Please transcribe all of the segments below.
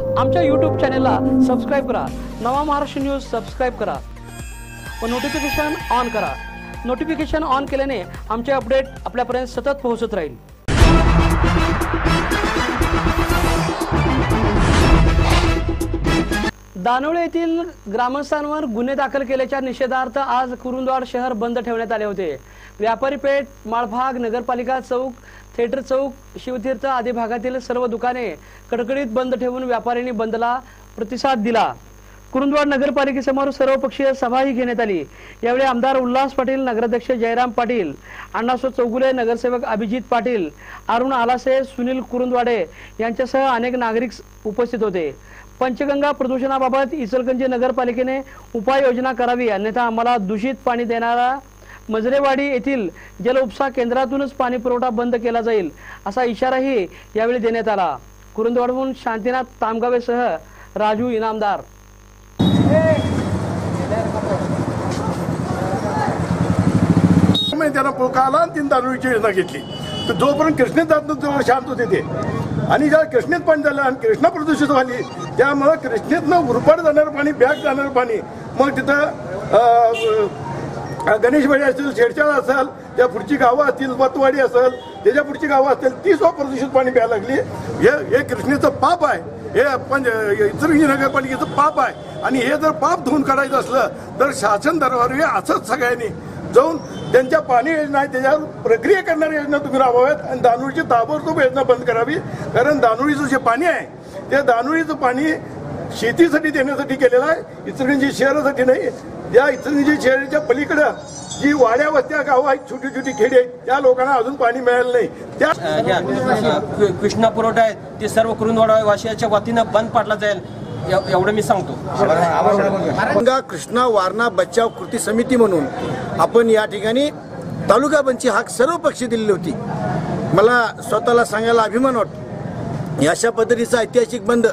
आमच्या यूट्यूब चॅनेलला सबस्क्राईब करा. नवा महाराष्ट्र न्यूज सबस्क्राईब करा. व नोटिफिकेशन ऑन करा. नोटिफिकेशन ऑन केल्याने आमचे अपडेट आपल्यापर्यंत सतत पोहोचत राहील. दानोळे येथील ग्रामस्थांवर गुन्हे दाखल केल्याच्या निषेधार्थ आज कुरुंदवाड शहर बंद ठेवण्यात आले होते. व्यापारी पेठ माळभाग नगरपालिका चौक थिएटर चौक शिवतीर्थ आदी भागातील सर्व दुकाने कडकडीत बंद ठेवून व्यापाऱ्यांनी बंदला प्रतिसाद दिला. कुरुंदवाड नगरपालिकेसमोर सर्वपक्षीय सभाही घेण्यात आली. यावेळी आमदार उल्हास पाटील नगराध्यक्ष जयराम पाटील अण्णासो चौगुले नगरसेवक अभिजित पाटील अरुण आलासे सुनील कुरुंदवाडे यांच्यासह अनेक नागरिक उपस्थित होते. पंचगंगा प्रदूषणाबाबत इचलकंजी नगरपालिकेने उपाययोजना करावी अन्यथा आम्हाला दूषित पाणी देणारा मजरेवाडी येथील जलउपसा केंद्रातूनच पाणी पुरवठा बंद केला जाईल असा इशाराही यावेळी देण्यात आला. कुरुंदवाडहून शांतीनाथ तामगावेसह राजू इनामदार. महिने त्यांना पोका आला आणि तीन दारूची योजना घेतली. तर जोपर्यंत कृष्णेत जात नव्हतं शांत होते ते. आणि ज्या कृष्णेत पाणी झालं आणि कृष्णा प्रदूषित झाली त्यामुळं कृष्णेतनं उरपाड जाणारं पाणी बॅग जाणारं पाणी मग तिथं गणेशवाडी असेल शेडशाळा असेल त्या पुढची गावं असतील वतवाडी असेल त्याच्या पुढची गावं असतील ती सुद्धा प्रदूषित पाणी प्यायला लागली. हे हे कृष्णेचं पाप आहे. हे पण इतर नगरपालिकेचं पाप आहे. आणि हे जर पाप धुवून काढायचं असलं तर शासन दरबारी असंच सगळ्यांनी जाऊन त्यांच्या पाणी योजना आहे त्याच्यावर प्रक्रिया करणाऱ्या योजना तुम्ही राबवाव्यात. आणि दानोळीची ताबडतोब योजना बंद करावी. कारण दानोळीचं जे पाणी आहे ते दानोळीचं पाणी शेतीसाठी देण्यासाठी केलेलं आहे. इचलकरंजी शहरासाठी नाही. या इचलकरंजी शहराच्या पलीकडं जी वाड्या वस्त्या गावं आहेत छोटी छोटी खेडी आहेत त्या लोकांना अजून पाणी मिळालं नाही. त्या कृष्णा पुरवठा आहे ते सर्व कुरुंदवाडा वाशियाच्या वतीनं बंद पाडला जाईल एव- एवढं मी सांगतो. गंगा कृष्णा वारणा बचाव कृती समिती म्हणून आपण या ठिकाणी तालुका बंदची हाक सर्व पक्षी दिलेली होती. मला स्वतःला सांगायला अभिमान वाटतो. या अशा पद्धतीचा ऐतिहासिक बंद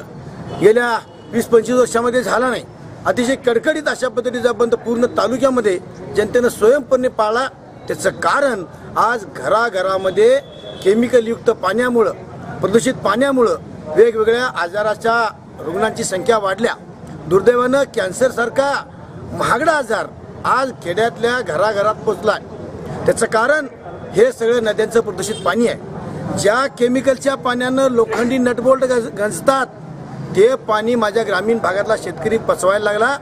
गेल्या वीस पंचवीस वर्षामध्ये झाला नाही. अतिशय कडकडीत अशा पद्धतीचा बंद पूर्ण तालुक्यामध्ये जनतेनं स्वयंपणे पाळला. त्याचं कारण आज घराघरामध्ये केमिकलयुक्त पाण्यामुळं प्रदूषित पाण्यामुळं वेगवेगळ्या आजाराच्या रुग्णांची संख्या वाढल्या. दुर्दैवानं कॅन्सरसारखा महागडा आजार आज खेड्यातल्या घराघरात पोचलाय. त्याचं कारण हे सगळं नद्यांचं प्रदूषित पाणी आहे. ज्या केमिकलच्या पाण्यानं लोखंडी नटबोल्ट गंज- गंजतात ते पाणी माझ्या ग्रामीण भागातला शेतकरी पचवायला लागला.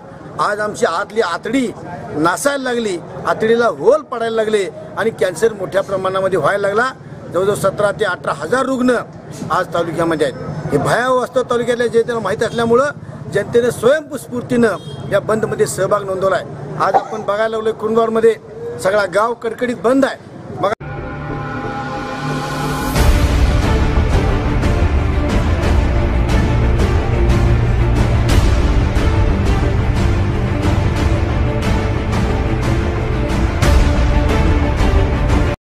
आज आमची आतली आतडी नासायला लागली. आतडीला होल पडायला लागले आणि कॅन्सर मोठ्या प्रमाणामध्ये व्हायला लागला. जवळजवळ सतरा ते अठरा हजार रुग्ण आज तालुक्यामध्ये आहेत. हे भयावह असतं तालुक्यातल्या जनतेला माहीत असल्यामुळं जनतेने स्वयंस्फूर्तीनं या बंदमध्ये सहभाग नोंदवला आहे आज आपण बघायला लागलोय कुंडवारमध्ये सगळा गाव कडकडीत बंद आहे.